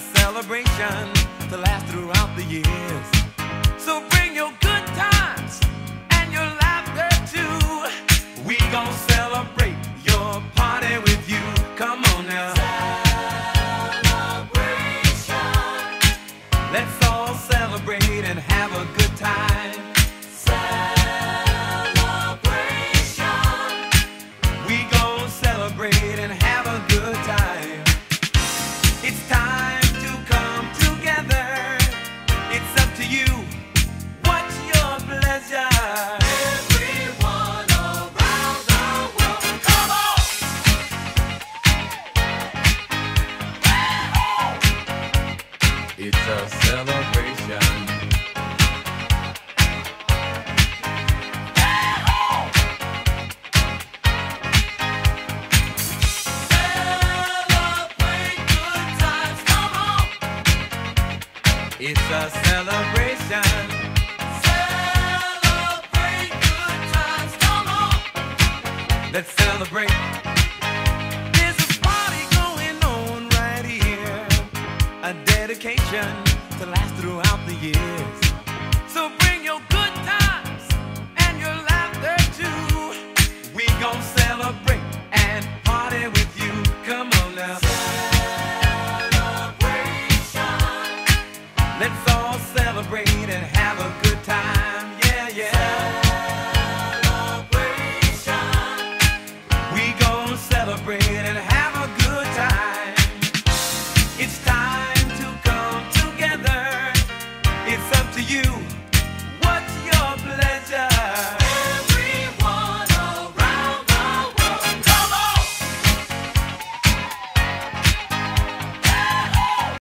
celebration to last throughout the years. So bring your good times and your laughter too. We gon' celebrate your party with you. Come on now. Celebration. Let's all celebrate and have a It's a celebration. It's a celebration. Celebrate good times, come on! Let's celebrate. dedication to last throughout the years. So bring your good times and your laughter too. We gon' celebrate and party with you. Come on now. Celebration. Let's all celebrate and have a good time. Yeah, yeah. Celebration. We gon' celebrate and have